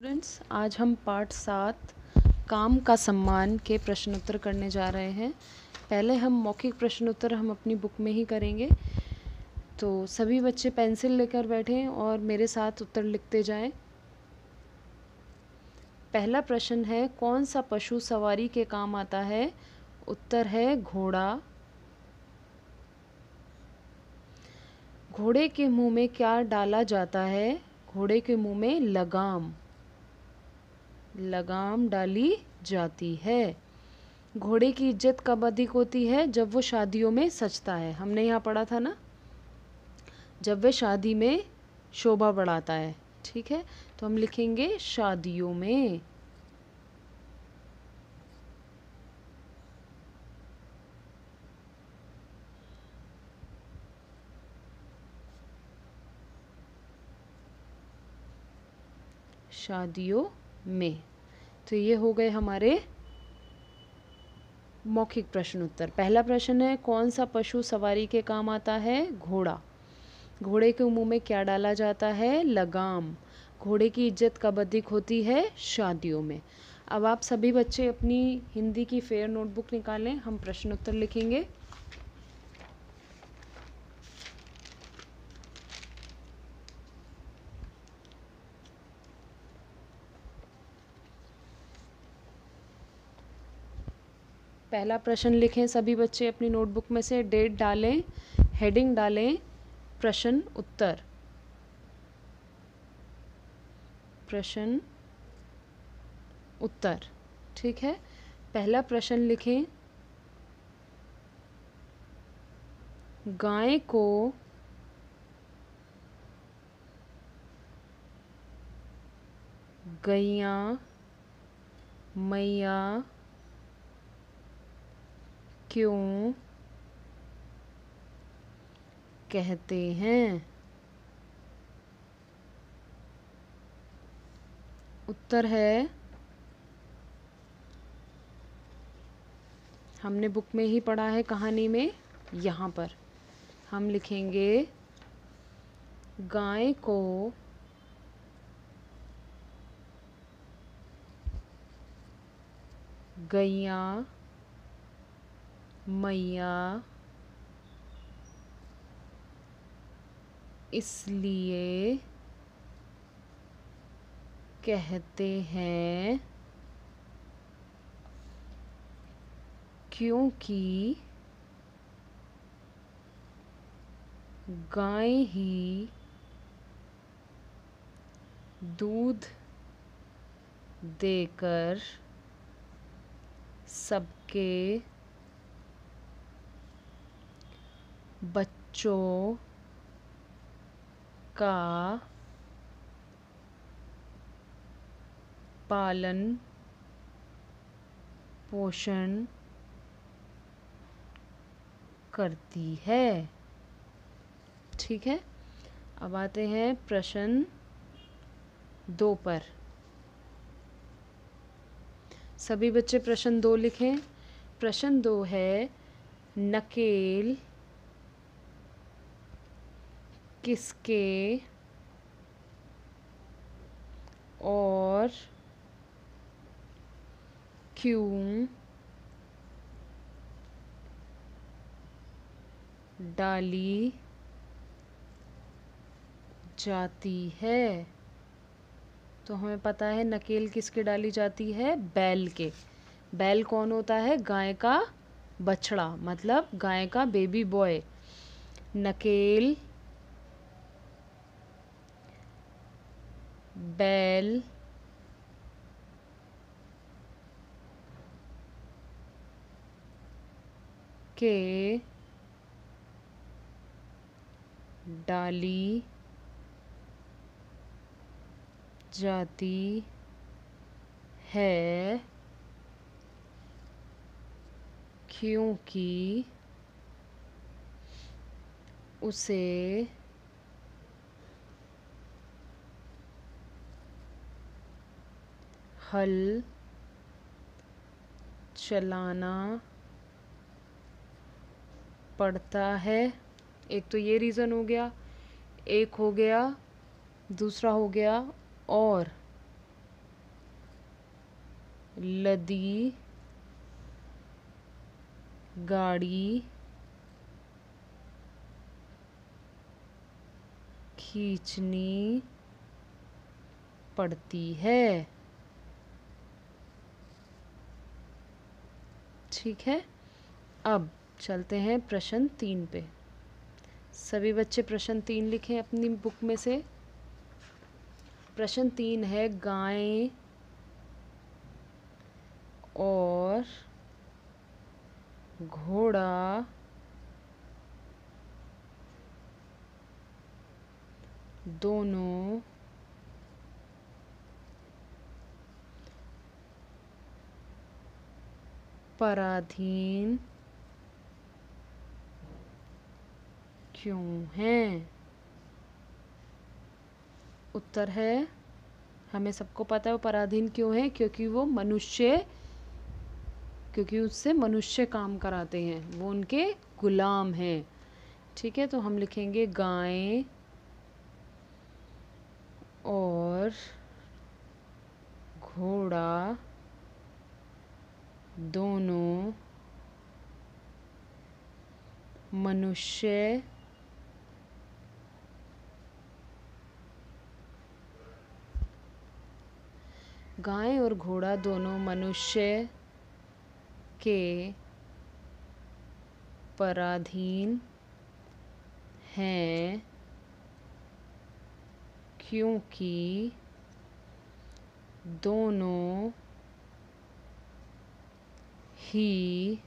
Students आज हम पाठ सात, काम का सम्मान के प्रश्नोत्तर करने जा रहे हैं। पहले हम मौखिक प्रश्नोत्तर हम अपनी बुक में ही करेंगे। तो सभी बच्चे पेंसिल लेकर बैठें और मेरे साथ उत्तर लिखते जाएँ। पहला प्रश्न है, कौन सा पशु सवारी के काम आता है? उत्तर है, घोड़ा। घोड़े के मुँह में क्या डाला जाता है? घोड़े के मुँह में लगाम। लगाम डाली जाती है। घोड़े की इज़्ज़त कब अधिक होती है? जब वो शादियों में सचता है। हमने यहाँ पढ़ा था ना? जब वह शादी में शोभा बढ़ाता है। ठीक है? तो हम लिखेंगे शादियों में। शादियों में। तो ये हो गए हमारे मौखिक प्रश्न उत्तर। पहला प्रश्न है, कौन सा पशु सवारी के काम आता है? घोड़ा। घोड़े के मुँह में क्या डाला जाता है? लगाम। घोड़े की इज़्ज़त कब अधिक होती है? शादियों में। अब आप सभी बच्चे अपनी हिंदी की फेयर नोटबुक निकालें, हम प्रश्न उत्तर लिखेंगे। पहला प्रश्न लिखें। सभी बच्चे अपनी नोटबुक में से डेट डालें, हेडिंग डालें, प्रश्न उत्तर। प्रश्न उत्तर। ठीक है? पहला प्रश्न लिखें। गाय को गैया, मैया क्यों कहते हैं? उत्तर है, हमने बुक में ही पढ़ा है कहानी में, यहाँ पर। हम लिखेंगे, गाय को गैया मैया इसलिए कहते हैं क्योंकि गाय ही दूध देकर सबके बच्चों का पालन पोषण करती है। ठीक है? अब आते हैं प्रश्न दो पर। सभी बच्चे प्रश्न दो लिखें। प्रश्न दो है, नकेल किसके और क्यों डाली जाती है? तो हमें पता है नकेल किसके डाली जाती है? बैल के। बैल कौन होता है? गाय का बछड़ा मतलब गाय का बेबी बॉय नकेल बैल के डाली जाती है क्योंकि उसे हल चलाना पड़ता है। एक तो ये रीज़न हो गया, एक हो गया, दूसरा हो गया और लदी गाड़ी खींचनी पड़ती है। ठीक है। अब चलते हैं प्रश्न तीन पे। सभी बच्चे प्रश्न तीन लिखें अपनी बुक में से। प्रश्न तीन है गाय और घोड़ा दोनों पराधीन क्यों हैं? उत्तर है, हमें सबको पता है वो पराधीन क्यों है? क्योंकि वो मनुष्य, क्योंकि उससे मनुष्य काम कराते हैं। वो उनके गुलाम हैं। ठीक है तो हम लिखेंगे गाय और घोड़ा। दोनों मनुष्य गाय और घोड़ा दोनों मनुष्य के पराधीन हैं क्योंकि दोनों ही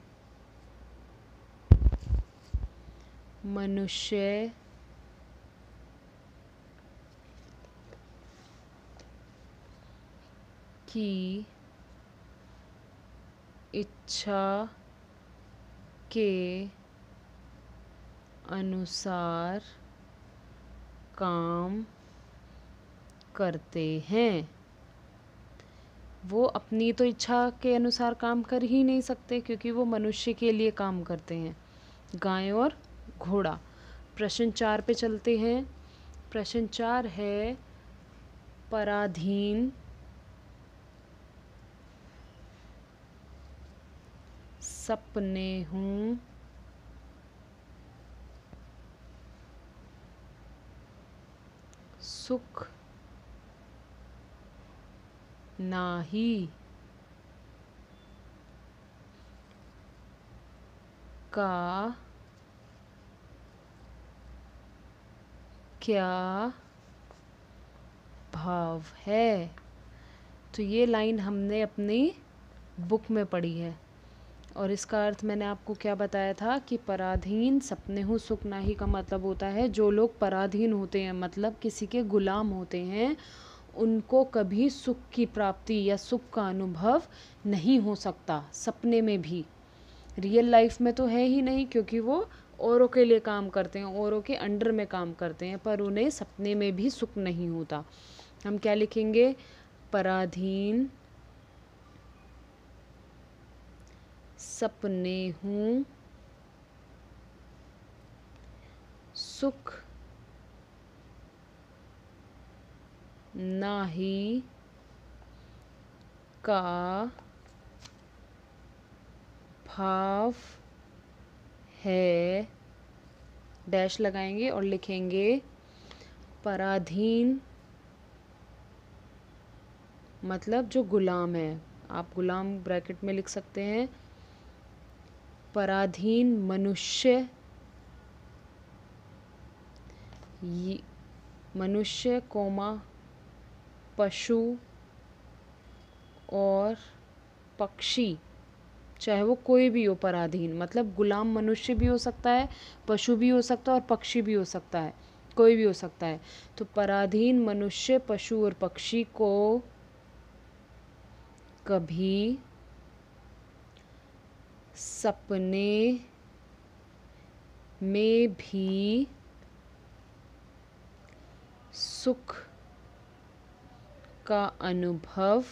मनुष्य की इच्छा के अनुसार काम करते हैं। वो अपनी तो इच्छा के अनुसार काम कर ही नहीं सकते क्योंकि वो मनुष्य के लिए काम करते हैं। गाय और घोड़ा। प्रश्न चार पे चलते हैं। प्रश्न चार है, पराधीन सपने हूँ। सुख नाही. का? क्या भाव है? तो ये लाइन हमने अपनी बुक में पढ़ी है। और इसका अर्थ मैंने आपको क्या बताया था कि पराधीन सपने हो, सुख नाही का मतलब होता है। जो लोग पराधीन होते हैं मतलब किसी के गुलाम होते हैं उनको कभी सुख की प्राप्ति या सुख का अनुभव नहीं हो सकता, सपने में भी। रियल लाइफ में तो है ही नहीं, क्योंकि वो औरों के लिए काम करते हैं, औरों के अंडर में काम करते हैं, पर उन्हें सपने में भी सुख नहीं होता। हम क्या लिखेंगे? पराधीन, सपने हूँ, सुख नाही का भाव है? डैश लगाएँगे और लिखेंगे पराधीन मतलब जो गुलाम है। आप गुलाम ब्रैकेट में लिख सकते हैं। पराधीन मनुष्य मनुष्य, कोमा पशु और पक्षी, चाहे वो कोई भी हो पराधीन मतलब गुलाम मनुष्य भी हो सकता है, पशु भी हो सकता है और पक्षी भी हो सकता है, कोई भी हो सकता है। तो पराधीन मनुष्य, पशु और पक्षी को कभी सपने में भी सुख का अनुभव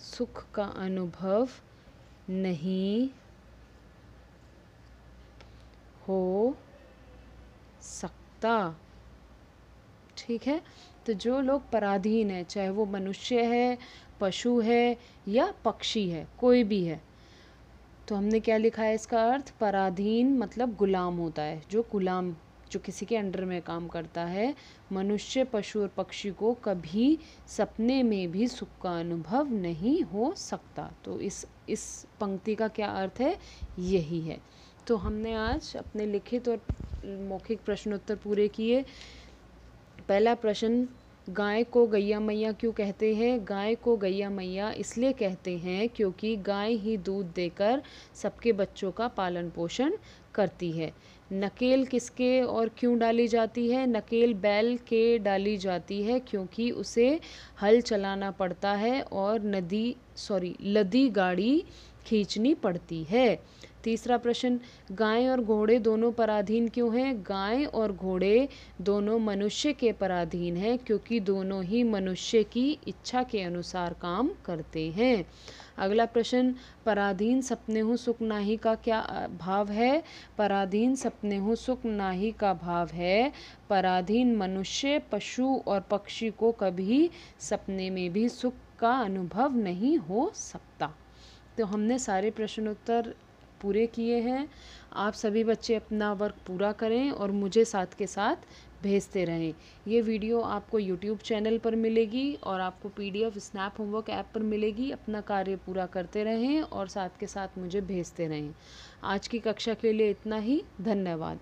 सुख का अनुभव नहीं हो सकता। ठीक है? तो जो लोग पराधीन है, चाहे वो मनुष्य है, पशु है या पक्षी है, कोई भी है तो हमने क्या लिखा है इसका अर्थ? पराधीन मतलब गुलाम होता है, जो गुलाम जो किसी के अंडर में काम करता है, मनुष्य, पशु और पक्षी को कभी सपने में भी सुख का अनुभव नहीं हो सकता। तो इस इस पंक्ति का क्या अर्थ है? यही है। तो हमने आज अपने लिखित और मौखिक प्रश्नोत्तर पूरे किए। पहला प्रश्न गाय को गैया मैया क्यों कहते हैं? गाय को गैया मैया इसलिए कहते हैं क्योंकि गाय ही दूध देकर सबके बच्चों का पालन पोषण करती है। नकेल किसके और क्यों डाली जाती है? नकेल बैल के डाली जाती है क्योंकि उसे हल चलाना पड़ता है और नदी सॉरी लदी गाड़ी खींचनी पड़ती है। तीसरा प्रश्न, गाय और घोड़े दोनों पराधीन क्यों हैं? गाय और घोड़े दोनों मनुष्य के पराधीन हैं, क्योंकि दोनों ही मनुष्य की इच्छा के अनुसार काम करते हैं। अगला प्रश्न, पराधीन सपने हूँ, सुख नाही का क्या भाव है? पराधीन सपने हूँ, सुख नाही का भाव है। पराधीन मनुष्य, पशु और पक्षी को कभी सपने में भी सुख का अनुभव नहीं हो सकता। तो हमने सारे प्रश्नोत्तर पूरे किए हैं। आप सभी बच्चे अपना वर्क पूरा करें और मुझे साथ के साथ भेजते रहें। ये वीडियो आपको यूट्यूब चैनल पर मिलेगी और आपको पीडीएफ स्नैप होमवर्क ऐप पर मिलेगी। अपना कार्य पूरा करते रहें और साथ के साथ मुझे भेजते रहें। आज की कक्षा के लिए इतना ही। धन्यवाद।